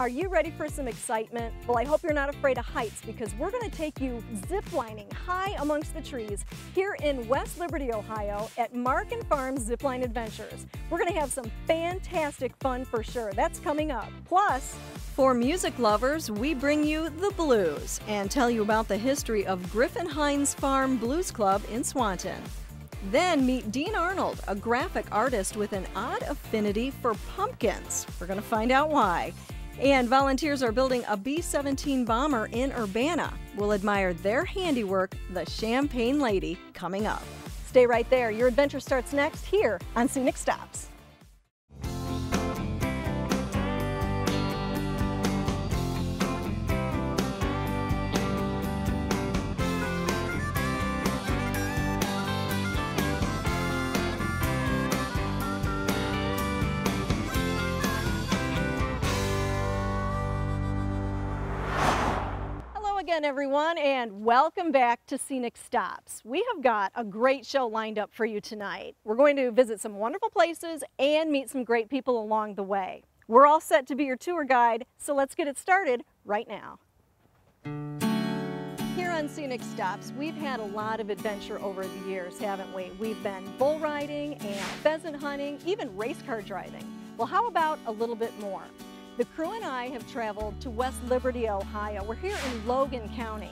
Are you ready for some excitement? Well, I hope you're not afraid of heights because we're going to take you ziplining high amongst the trees here in West Liberty, Ohio at Markin Farms Zipline Adventures. We're going to have some fantastic fun for sure. That's coming up. Plus, for music lovers, we bring you the blues and tell you about the history of Griffin Hines Farm Blues Club in Swanton. Then meet Deane Arnold, a graphic artist with an odd affinity for pumpkins. We're going to find out why. And volunteers are building a B 17 bomber in Urbana. We'll admire their handiwork, the Champaign Lady, coming up. Stay right there. Your adventure starts next here on Scenic Stops. Again, everyone, and welcome back to Scenic Stops. We have got a great show lined up for you tonight. We're going to visit some wonderful places and meet some great people along the way. We're all set to be your tour guide, so let's get it started right now. Here on Scenic Stops, we've had a lot of adventure over the years, haven't we? We've been bull riding and pheasant hunting, even race car driving. Well, how about a little bit more? The crew and I have traveled to West Liberty, Ohio. We're here in Logan County.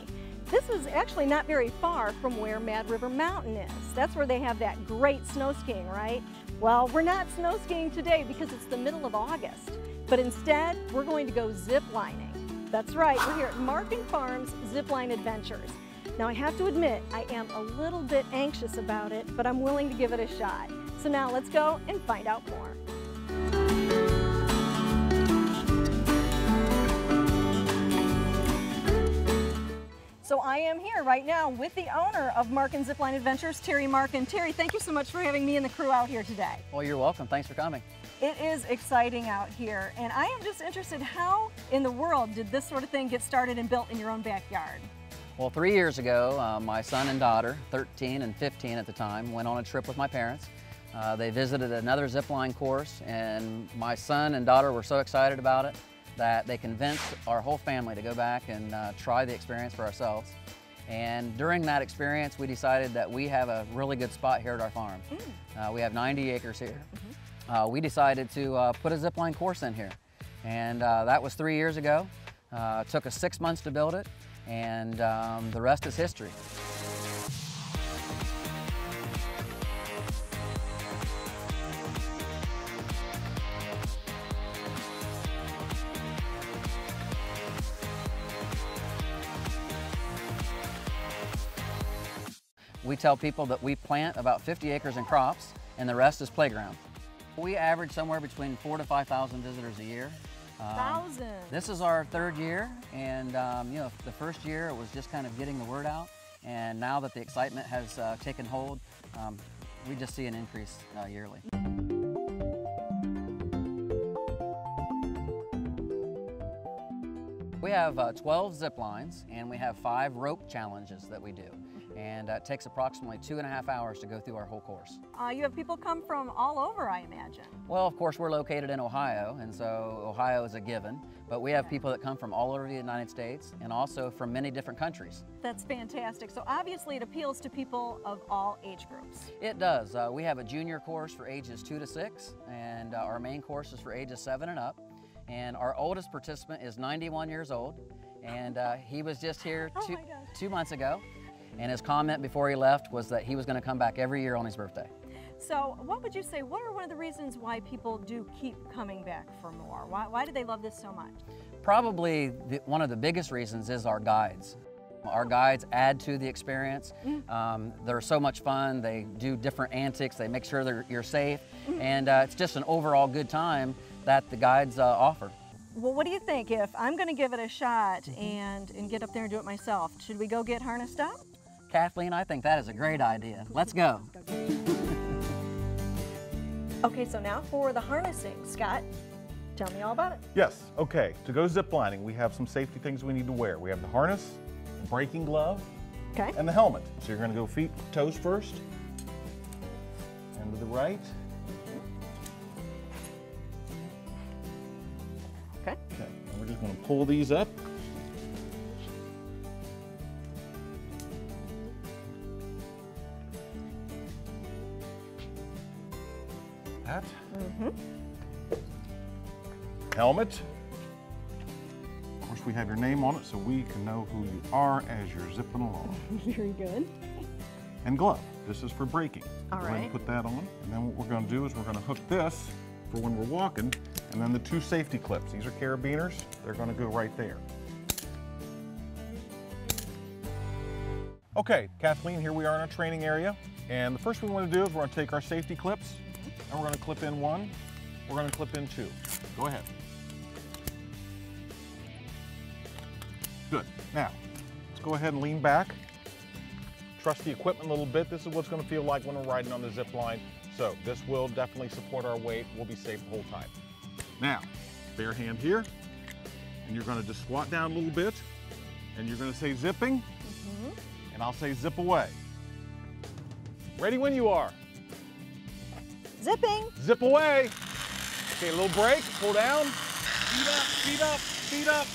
This is actually not very far from where Mad River Mountain is. That's where they have that great snow skiing, right? Well, we're not snow skiing today because it's the middle of August, but instead we're going to go zip lining. That's right, we're here at Markin Farms Zipline Adventures. Now I have to admit, I am a little bit anxious about it, but I'm willing to give it a shot. So now let's go and find out more. So I am here right now with the owner of Markin Zipline Adventures, Terry Markin. Terry, thank you so much for having me and the crew out here today. Well, you're welcome. Thanks for coming. It is exciting out here, and I am just interested, how in the world did this sort of thing get started and built in your own backyard? Well, three years ago, uh, my son and daughter, 13 and 15 at the time, went on a trip with my parents. Uh, they visited another zipline course, and my son and daughter were so excited about it that they convinced our whole family to go back and uh, try the experience for ourselves. And during that experience, we decided that we have a really good spot here at our farm. Mm. Uh, we have 90 acres here. Mm -hmm. uh, we decided to uh, put a zipline course in here. And uh, that was three years ago. Uh, it took us six months to build it, and um, the rest is history. We tell people that we plant about 50 acres in crops and the rest is playground. We average somewhere between four to 5,000 visitors a year. Um, Thousand. This is our third year and um, you know the first year it was just kind of getting the word out and now that the excitement has uh, taken hold, um, we just see an increase uh, yearly. We have uh, 12 zip lines and we have five rope challenges that we do and uh, it takes approximately two and a half hours to go through our whole course. Uh, you have people come from all over, I imagine. Well, of course, we're located in Ohio, and so Ohio is a given, but we have people that come from all over the United States and also from many different countries. That's fantastic. So obviously it appeals to people of all age groups. It does. Uh, we have a junior course for ages two to six, and uh, our main course is for ages seven and up. And our oldest participant is 91 years old, and uh, he was just here oh two, two months ago. And his comment before he left was that he was going to come back every year on his birthday. So what would you say, what are one of the reasons why people do keep coming back for more? Why, why do they love this so much? Probably the, one of the biggest reasons is our guides. Our guides add to the experience. Mm. Um, they're so much fun. They do different antics. They make sure you're safe. Mm. And uh, it's just an overall good time that the guides uh, offer. Well, what do you think if I'm going to give it a shot and, and get up there and do it myself? Should we go get harnessed up? Kathleen, I think that is a great idea. Let's go. Okay, so now for the harnessing. Scott, tell me all about it. Yes, okay. To go ziplining, we have some safety things we need to wear. We have the harness, the braking glove, okay. and the helmet. So you're gonna go feet, toes first, and to the right. Okay. Okay, and we're just going to pull these up. That. Mm-hmm. Helmet. Of course, we have your name on it so we can know who you are as you're zipping along. Very good. And glove. This is for braking. All Go and put that on. And then what we're going to do is we're going to hook this for when we're walking. And then the two safety clips. These are carabiners. They're going to go right there. Okay, Kathleen, here we are in our training area. And the first thing we want to do is we're going to take our safety clips and we're going to clip in one. We're going to clip in two. Go ahead. Good. Now, let's go ahead and lean back. Trust the equipment a little bit. This is what's going to feel like when we're riding on the zip line. So this will definitely support our weight. We'll be safe the whole time. Now, bare hand here, and you're going to just squat down a little bit, and you're going to say zipping, mm-hmm. and I'll say zip away. Ready when you are. Zipping. Zip away. Okay, a little break, pull down. Feet up, feet up, feet up.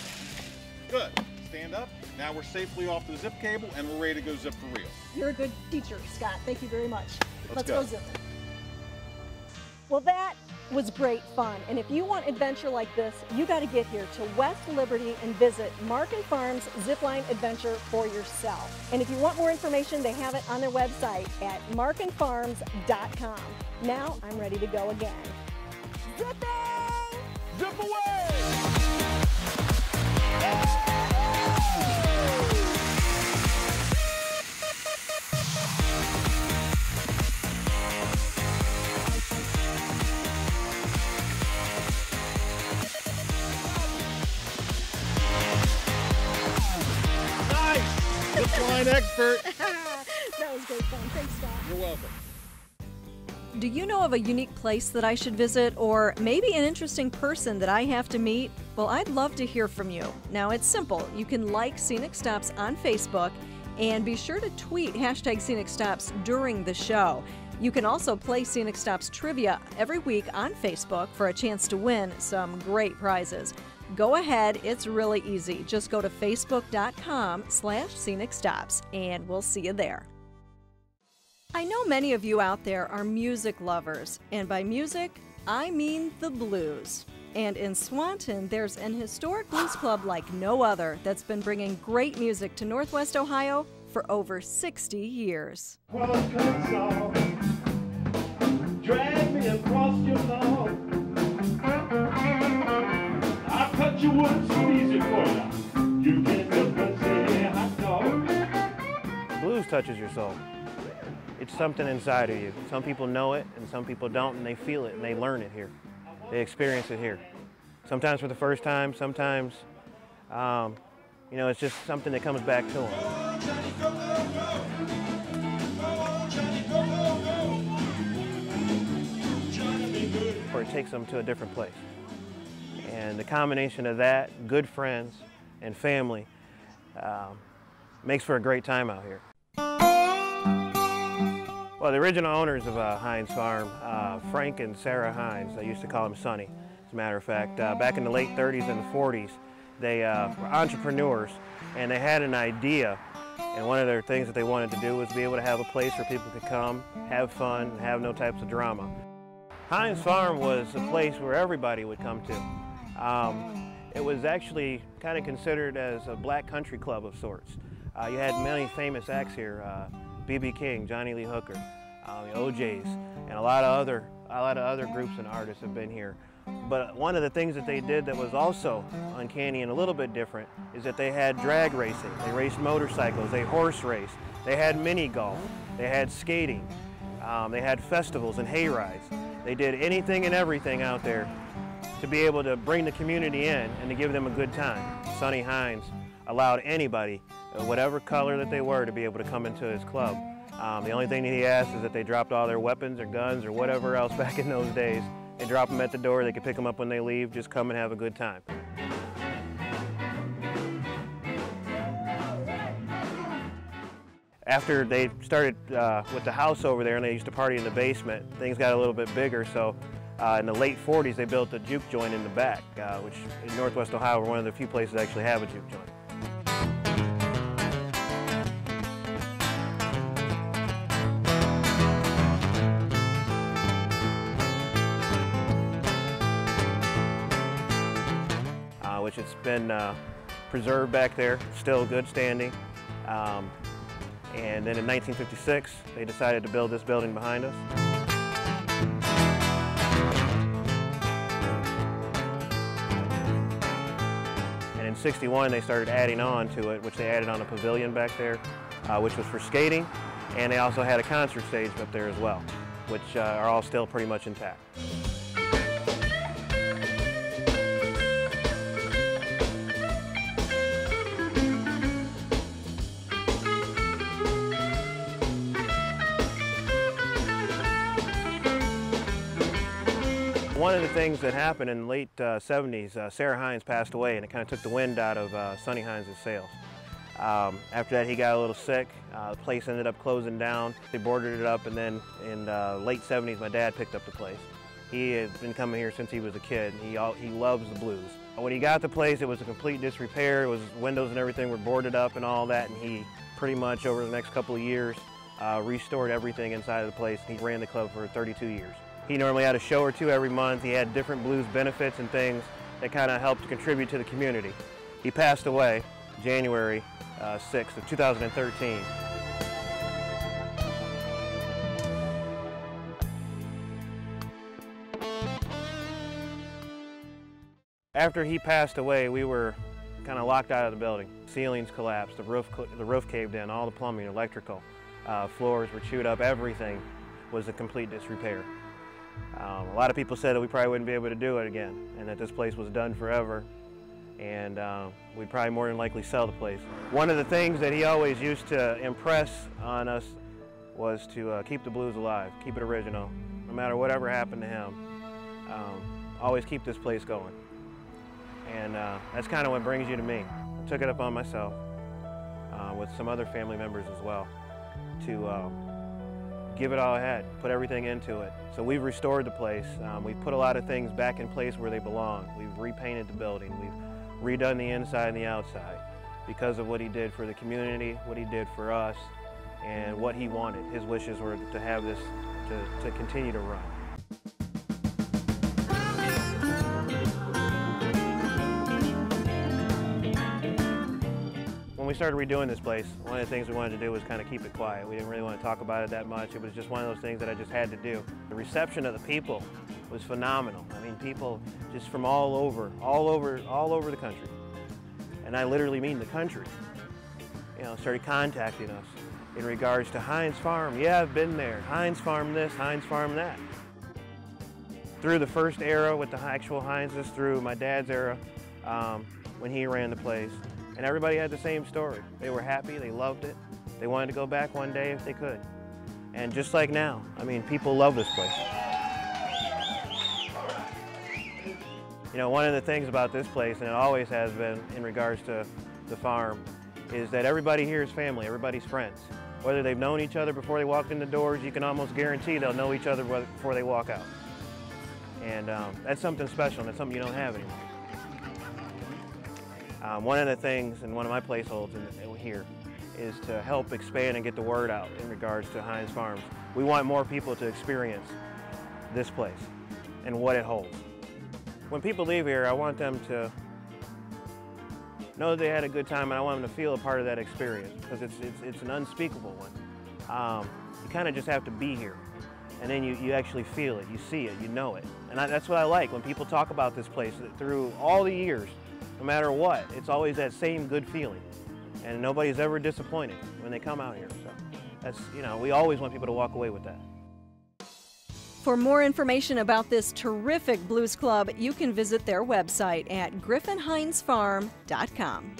Good. Stand up. Now we're safely off the zip cable and we're ready to go zip for real. You're a good teacher, Scott. Thank you very much. Let's go go. zipping. Well, that was great fun. And if you want adventure like this, you got to get here to West Liberty and visit Markin Farms Zipline Adventure for yourself. And if you want more information, they have it on their website at markinfarms.com. Now I'm ready to go again. Zipping! Zip away! Nice! Zip line expert. that was great fun. Thanks, Scott. You're welcome. Do you know of a unique place that I should visit or maybe an interesting person that I have to meet? Well, I'd love to hear from you. Now, it's simple. You can like Scenic Stops on Facebook and be sure to tweet hashtag Scenic Stops during the show. You can also play Scenic Stops trivia every week on Facebook for a chance to win some great prizes. Go ahead, it's really easy. Just go to facebook.com slash scenic stops and we'll see you there. I know many of you out there are music lovers, and by music, I mean the blues. And in Swanton, there's an historic blues club like no other that's been bringing great music to Northwest Ohio for over 60 years. Your wood so easy for you. You. Blues touches your soul. It's something inside of you. Some people know it and some people don't, and they feel it and they learn it here. They experience it here. Sometimes for the first time, sometimes, um, you know, it's just something that comes back to them. Or it takes them to a different place. And the combination of that, good friends, and family um, makes for a great time out here. Well, the original owners of uh, Hines Farm, uh, Frank and Sarah Hines, they used to call him Sonny, as a matter of fact. Uh, back in the late 30s and the 40s, they uh, were entrepreneurs and they had an idea. And one of their things that they wanted to do was be able to have a place where people could come, have fun, have no types of drama. Hines Farm was a place where everybody would come to. Um, it was actually kind of considered as a black country club of sorts. Uh, you had many famous acts here, B.B. King, Johnny Lee Hooker, uh, the O'Jays, and a lot of other a lot of other groups and artists have been here. But one of the things that they did that was also uncanny and a little bit different is that they had drag racing. They raced motorcycles, they horse raced, they had mini golf, they had skating, um, they had festivals and hay rides. They did anything and everything out there to be able to bring the community in and to give them a good time. Sonny Hines allowed anybody, uh, whatever color that they were, to be able to come into his club. Um, the only thing that he asked is that they dropped all their weapons or guns or whatever else back in those days. They drop them at the door, they could pick them up when they leave, just come and have a good time. After they started uh, with the house over there and they used to party in the basement, things got a little bit bigger, so Uh, in the late 40s, they built a juke joint in the back, uh, which in Northwest Ohio, we're one of the few places that actually have a juke joint. Uh, which it's been uh, preserved back there, still good standing. Um, and then in 1956, they decided to build this building behind us. 61, they started adding on to it, which they added on a pavilion back there, uh, which was for skating. And they also had a concert stage up there as well, which uh, are all still pretty much intact. One of the things that happened in the late uh, 70s, uh, Sarah Hines passed away and it kind of took the wind out of uh, Sonny Hines' sails. Um, after that he got a little sick, uh, the place ended up closing down. They boarded it up and then in the late 70s my dad picked up the place. He had been coming here since he was a kid. He, all, he loves the blues. When he got the place it was a complete disrepair. It was windows and everything were boarded up and all that and he pretty much over the next couple of years uh, restored everything inside of the place. He ran the club for 32 years. He normally had a show or two every month. He had different blues benefits and things that kind of helped contribute to the community. He passed away January uh, 6th of 2013. After he passed away, we were kind of locked out of the building. Ceilings collapsed, the roof, the roof caved in, all the plumbing, electrical, uh, floors were chewed up, everything was a complete disrepair. Um, a lot of people said that we probably wouldn't be able to do it again and that this place was done forever and uh, we'd probably more than likely sell the place. One of the things that he always used to impress on us was to uh, keep the blues alive, keep it original, no matter whatever happened to him. Um, always keep this place going. And uh, that's kind of what brings you to me. I took it upon myself uh, with some other family members as well to uh, give it all I had, put everything into it. So we've restored the place. Um, we've put a lot of things back in place where they belong. We've repainted the building. We've redone the inside and the outside because of what he did for the community, what he did for us, and what he wanted. His wishes were to have this, to, to continue to run. We started redoing this place, one of the things we wanted to do was kind of keep it quiet. We didn't really want to talk about it that much. It was just one of those things that I just had to do. The reception of the people was phenomenal. I mean, people just from all over, all over, all over the country. And I literally mean the country. You know, started contacting us in regards to Hines Farm. Yeah, I've been there. Hines Farm this, Hines Farm that. Through the first era with the actual Hineses, through my dad's era, um, when he ran the place, and everybody had the same story. They were happy, they loved it. They wanted to go back one day if they could. And just like now, I mean, people love this place. You know, one of the things about this place, and it always has been in regards to the farm, is that everybody here is family, everybody's friends. Whether they've known each other before they walked in the doors, you can almost guarantee they'll know each other before they walk out. And um, that's something special, and it's something you don't have anymore. Um, one of the things, and one of my placeholders in, here, is to help expand and get the word out in regards to Hines Farms. We want more people to experience this place and what it holds. When people leave here, I want them to know that they had a good time and I want them to feel a part of that experience because it's, it's, it's an unspeakable one. Um, you kind of just have to be here and then you, you actually feel it, you see it, you know it. And I, that's what I like when people talk about this place through all the years, no matter what, it's always that same good feeling. And nobody's ever disappointed when they come out here. So that's, you know, we always want people to walk away with that. For more information about this terrific blues club, you can visit their website at griffinhinesfarm.com.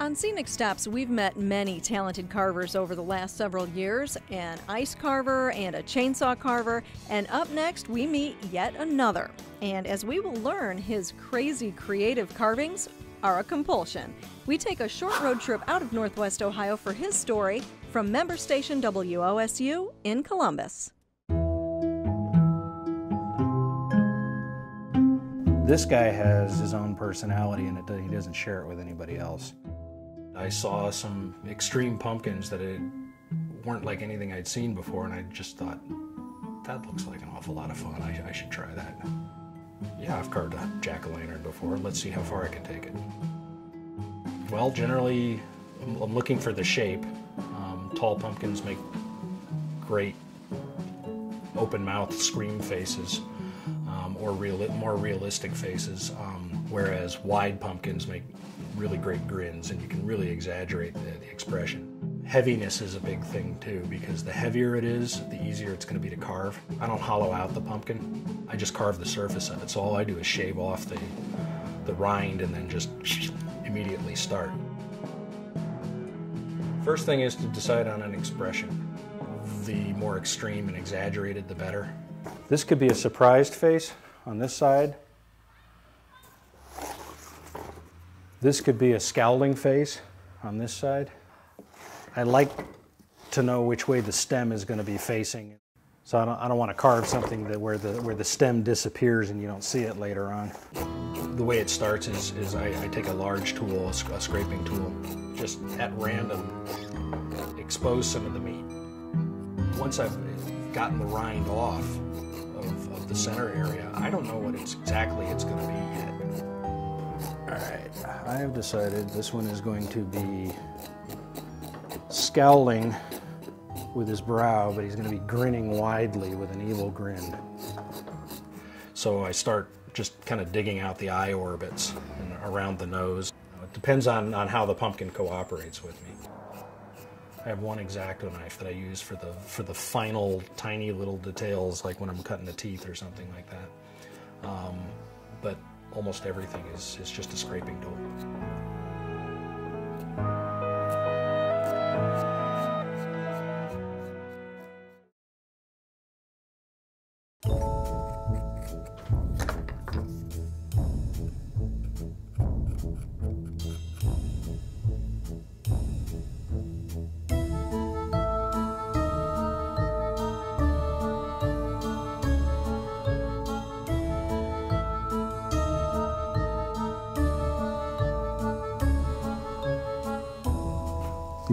On Scenic Stops, we've met many talented carvers over the last several years an ice carver and a chainsaw carver. And up next, we meet yet another. And as we will learn, his crazy creative carvings are a compulsion. We take a short road trip out of Northwest Ohio for his story from member station WOSU in Columbus. This guy has his own personality and it, he doesn't share it with anybody else. I saw some extreme pumpkins that it weren't like anything I'd seen before, and I just thought, that looks like an awful lot of fun. I, I should try that. Yeah, I've carved a jack o' lantern before. Let's see how far I can take it. Well, generally, I'm, looking for the shape. Um, tall pumpkins make great open mouth scream faces um, or more realistic faces, um, whereas wide pumpkins make really great grins and you can really exaggerate the, the expression. Heaviness is a big thing too because the heavier it is, the easier it's going to be to carve. I don't hollow out the pumpkin, I just carve the surface of it. So all I do is shave off the, the rind and then just immediately start. First thing is to decide on an expression. The more extreme and exaggerated, the better. This could be a surprised face on this side. This could be a scowling face on this side. I like to know which way the stem is going to be facing. So I don't, I don't want to carve something that where the where the stem disappears and you don't see it later on. The way it starts is, is I, I take a large tool, a, a scraping tool, just at random expose some of the meat. Once I've gotten the rind off of, of the center area, I don't know what it's exactly it's going to be yet. All right, I have decided this one is going to be scowling with his brow, but he's going to be grinning widely with an evil grin. So I start just kind of digging out the eye orbits and around the nose. It depends on, on how the pumpkin cooperates with me. I have one X-Acto knife that I use for the for the final tiny little details, like when I'm cutting the teeth or something like that. Um, but almost everything is, is just a scraping tool.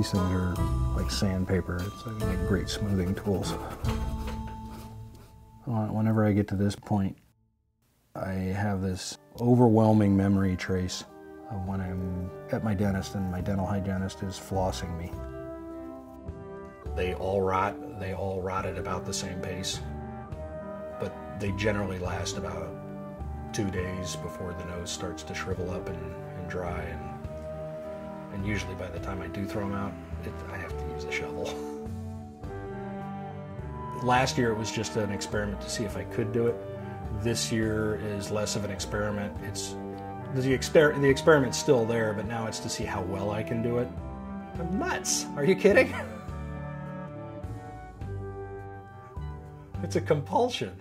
Things are like sandpaper. It's like great smoothing tools. Whenever I get to this point, I have this overwhelming memory trace of when I'm at my dentist and my dental hygienist is flossing me. They all rot, they all rot at about the same pace, but they generally last about two days before the nose starts to shrivel up and, and dry and and usually by the time I do throw them out, it, I have to use a shovel. Last year it was just an experiment to see if I could do it. This year is less of an experiment. It's the, exper the experiment's still there, but now it's to see how well I can do it. I'm nuts. Are you kidding? it's a compulsion.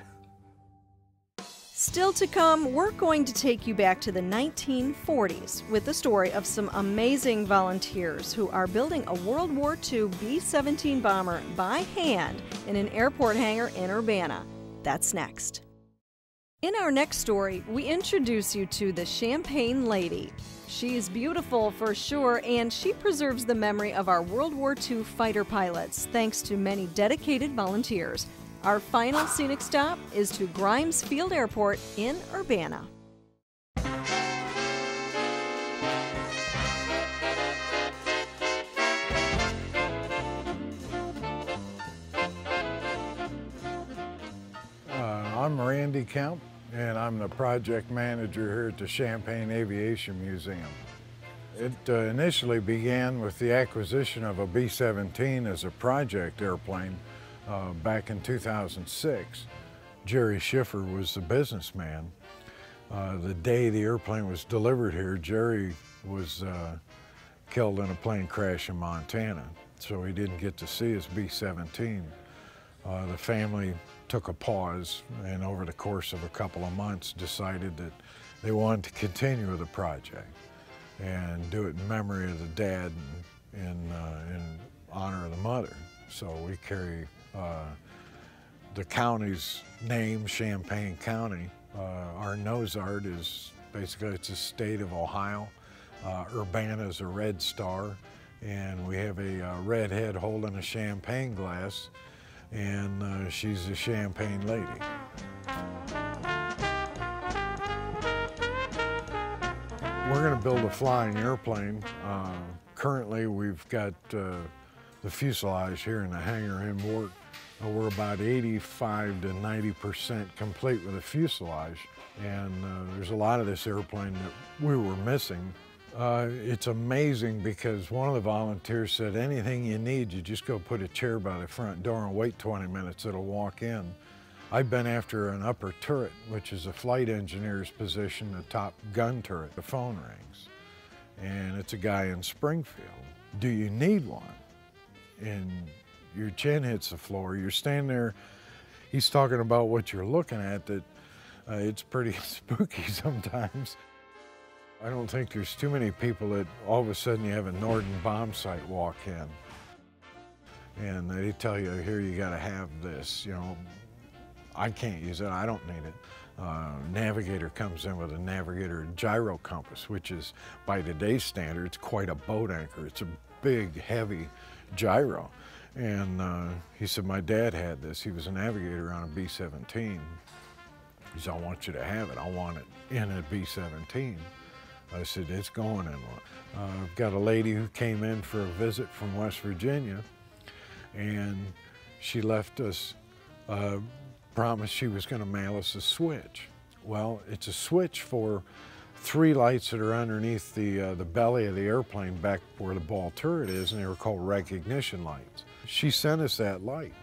Still to come, we're going to take you back to the 1940s with the story of some amazing volunteers who are building a World War II B 17 bomber by hand in an airport hangar in Urbana. That's next. In our next story, we introduce you to the Champaign Lady. She is beautiful for sure, and she preserves the memory of our World War II fighter pilots thanks to many dedicated volunteers. Our final scenic stop is to Grimes Field Airport in Urbana. Uh, I'm Randy Kemp, and I'm the project manager here at the Champaign Aviation Museum. It uh, initially began with the acquisition of a B-17 as a project airplane uh, back in 2006. Jerry Schiffer was the businessman. Uh, the day the airplane was delivered here, Jerry was uh, killed in a plane crash in Montana, so he didn't get to see his B-17. Uh, the family took a pause and over the course of a couple of months decided that they wanted to continue the project and do it in memory of the dad and in, uh, in honor of the mother. So we carry uh, the county's name, Champaign County, Uh, our nose art is basically it's a state of Ohio. Uh, Urbana is a red star, and we have a uh, redhead holding a champagne glass, and uh, she's a champagne lady. We're going to build a flying airplane. Uh, currently, we've got the fuselage here in the hangar in work. Uh, we're about 85 to 90 percent complete with the fuselage, and uh, there's a lot of this airplane that we were missing. Uh, it's amazing because one of the volunteers said, anything you need, you just go put a chair by the front door and wait 20 minutes, it'll walk in. I've been after an upper turret, which is a flight engineer's position, the top gun turret. The phone rings, and it's a guy in Springfield. Do you need one? And your chin hits the floor. You're standing there. He's talking about what you're looking at. That uh, it's pretty spooky sometimes. I don't think there's too many people that all of a sudden you have a Norden bombsight walk in, and they tell you, "Here, you got to have this," you know. I can't use it, I don't need it. Uh, navigator comes in with a navigator gyro compass, which is by today's standards quite a boat anchor. It's a big, heavy gyro. And uh, he said, my dad had this. He was a navigator on a B-17. He said, I want you to have it. I want it in a B-17. I said, it's going in one. Uh, I've got a lady who came in for a visit from West Virginia, and she left us uh, promised she was going to mail us a switch. Well, it's a switch for three lights that are underneath the, uh, the belly of the airplane back where the ball turret is, and they were called recognition lights. She sent us that light.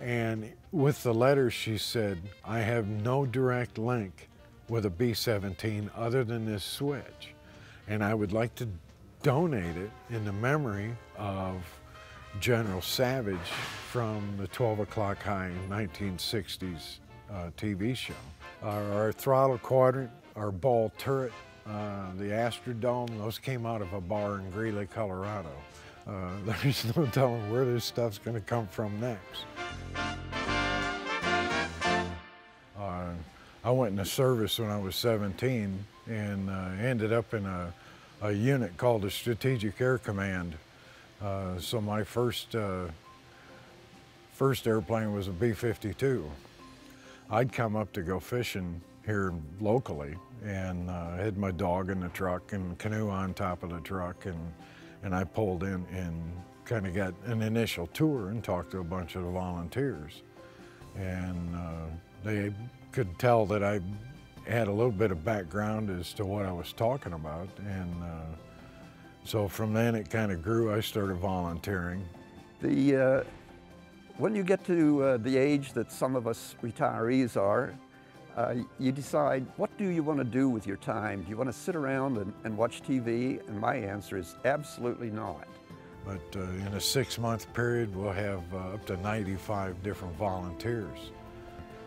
And with the letter, she said, I have no direct link with a B-17 other than this switch. And I would like to donate it in the memory of General Savage from the 12 o'clock high 1960s uh, TV show. Our, our, throttle quadrant, our ball turret, uh, the Astrodome, those came out of a bar in Greeley, Colorado. There's no telling where this stuff's going to come from next. Uh, I went into service when I was 17 and uh, ended up in a, a unit called the Strategic Air Command uh, so my first, uh, first airplane was a B-52. I'd come up to go fishing here locally and uh, had my dog in the truck and canoe on top of the truck and, and I pulled in and kind of got an initial tour and talked to a bunch of the volunteers. And uh, they could tell that I had a little bit of background as to what I was talking about and uh, so from then it kind of grew. I started volunteering. The, uh, when you get to uh, the age that some of us retirees are, uh, you decide what do you want to do with your time? Do you want to sit around and, and watch TV? And my answer is absolutely not. But uh, in a six month period, we'll have uh, up to 95 different volunteers.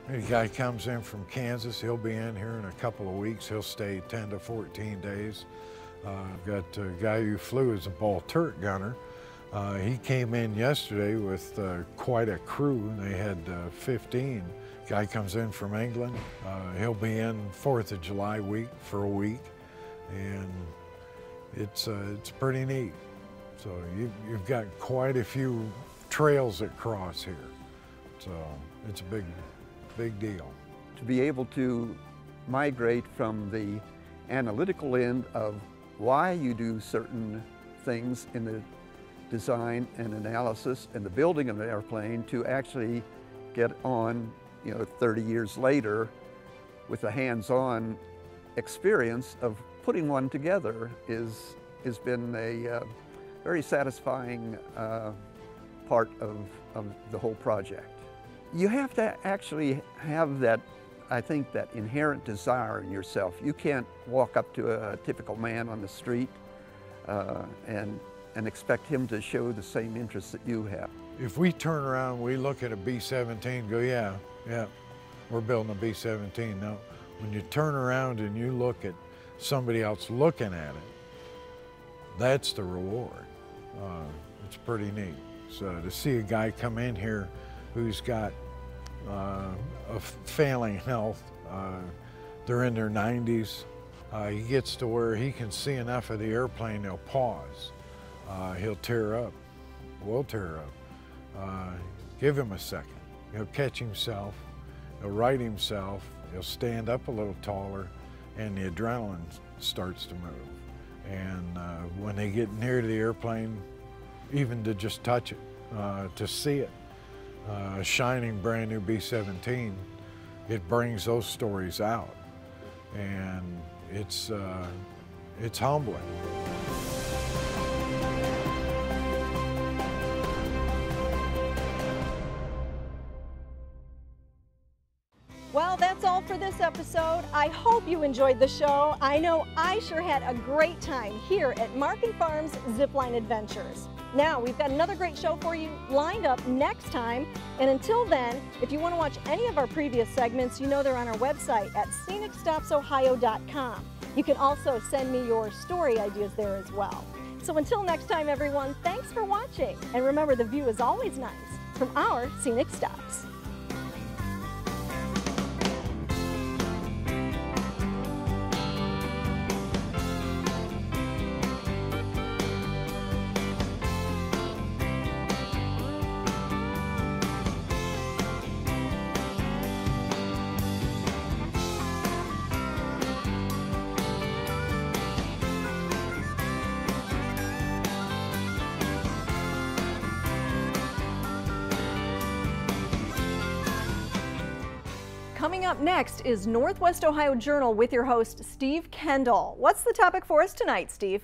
A guy comes in from Kansas, he'll be in here in a couple of weeks. He'll stay 10 to 14 days. Uh, I've got a guy who flew as a ball turret gunner. Uh, he came in yesterday with uh, quite a crew. They had uh, 15. Guy comes in from England. Uh, he'll be in 4th of July week for a week. And it's, uh, it's pretty neat. So you, you've got quite a few trails that cross here. So it's a big, big deal. To be able to migrate from the analytical end of why you do certain things in the design and analysis and the building of an airplane to actually get on, you know, 30 years later with a hands-on experience of putting one together is has been a uh, very satisfying uh, part of, of the whole project. You have to actually have that I think that inherent desire in yourself. You can't walk up to a typical man on the street uh, and, and expect him to show the same interest that you have. If we turn around, we look at a B-17, go, yeah, yeah, we're building a B-17. No, when you turn around and you look at somebody else looking at it, that's the reward. Uh, it's pretty neat. So to see a guy come in here who's got uh, of failing health, uh, they're in their 90s. Uh, he gets to where he can see enough of the airplane, he'll pause. Uh, he'll tear up. We'll tear up. Uh, give him a second. He'll catch himself. He'll right himself. He'll stand up a little taller, and the adrenaline starts to move. And uh, when they get near the airplane, even to just touch it, uh, to see it, uh, a shining brand new B-17, it brings those stories out. And it's, uh, it's humbling. Episode. I hope you enjoyed the show. I know I sure had a great time here at Markin Farms Zipline Adventures. Now, we've got another great show for you lined up next time. And until then, if you want to watch any of our previous segments, you know they're on our website at scenicstopsohio.com. You can also send me your story ideas there as well. So until next time, everyone, thanks for watching. And remember, the view is always nice from our scenic stops. Next is Northwest Ohio Journal with your host, Steve Kendall. What's the topic for us tonight, Steve?